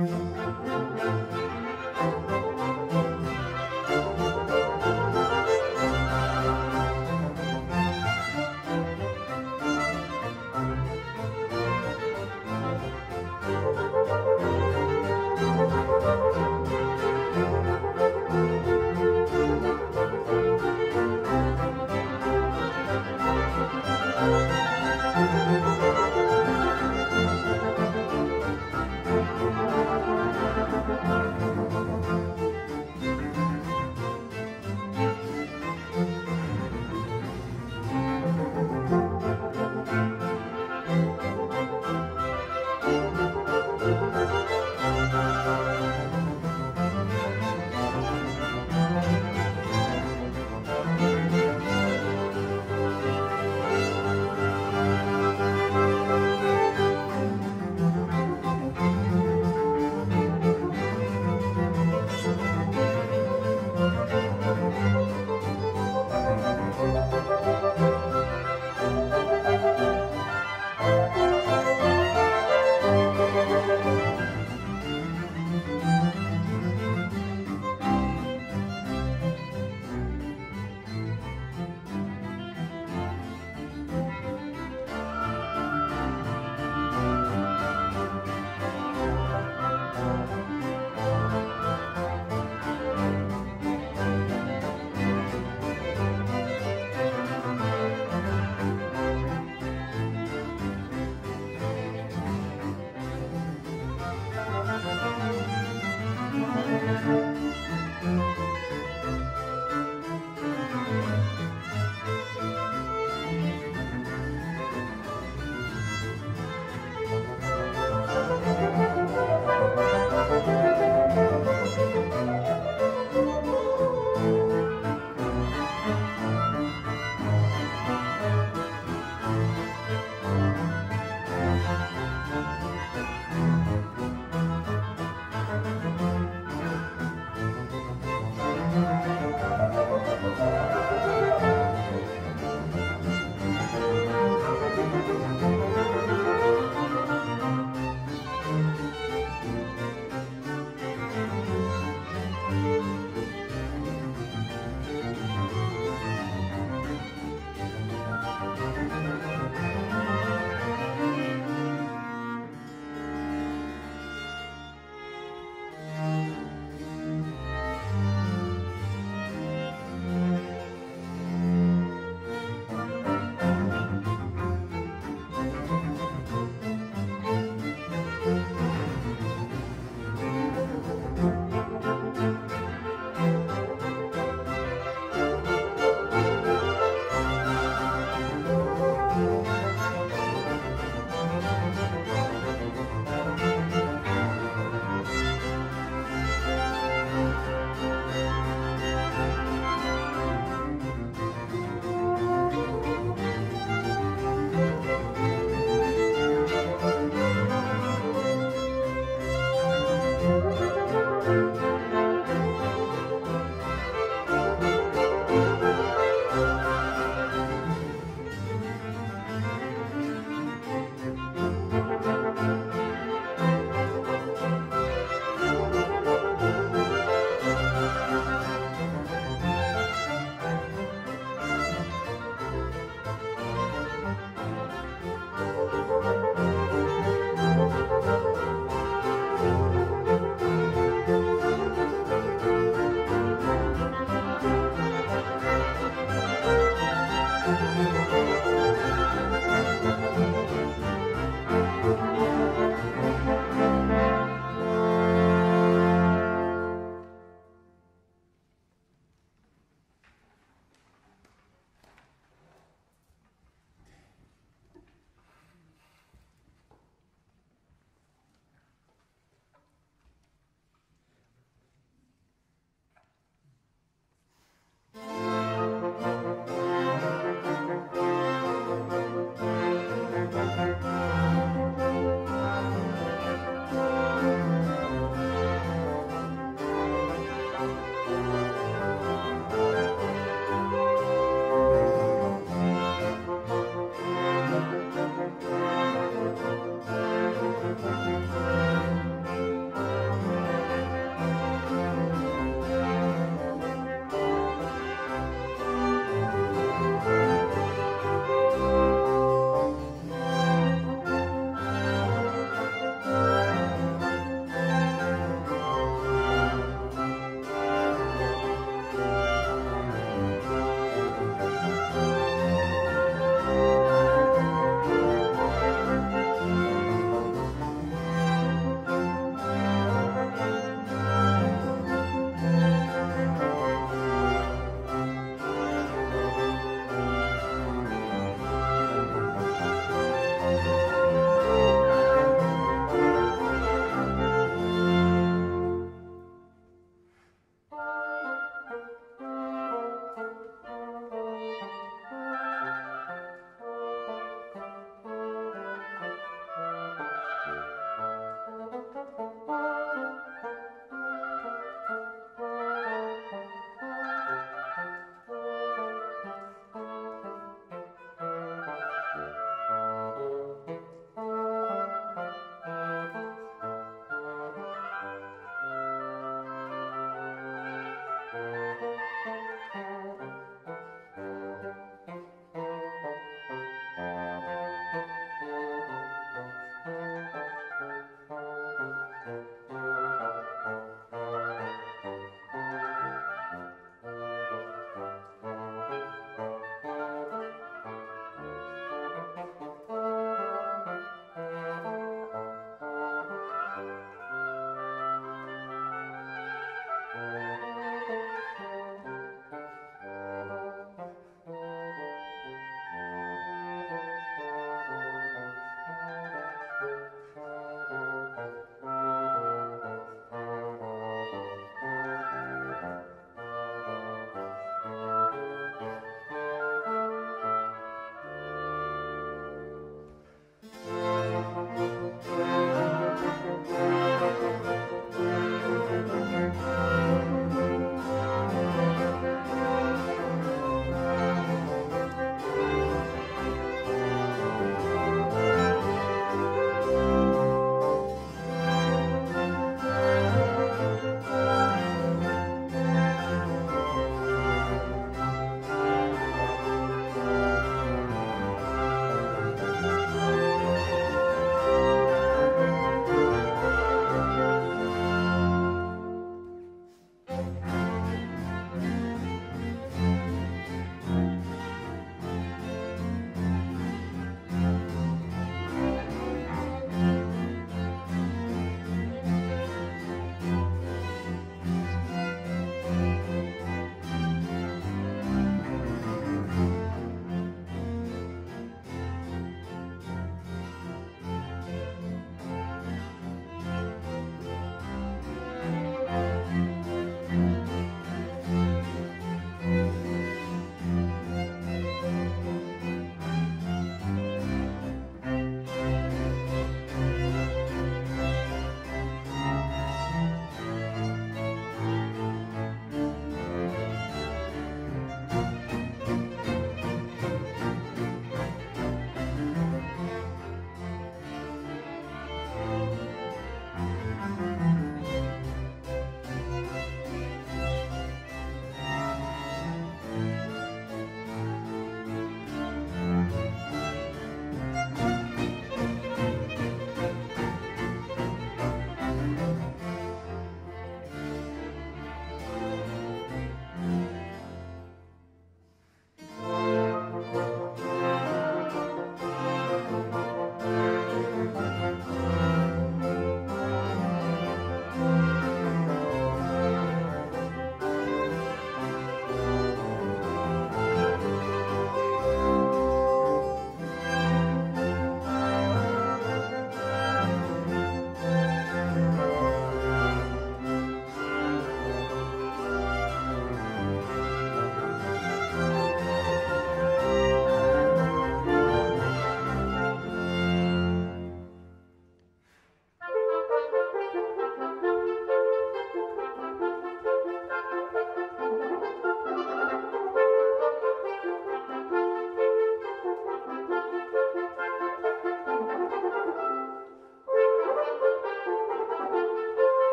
Mm-hmm.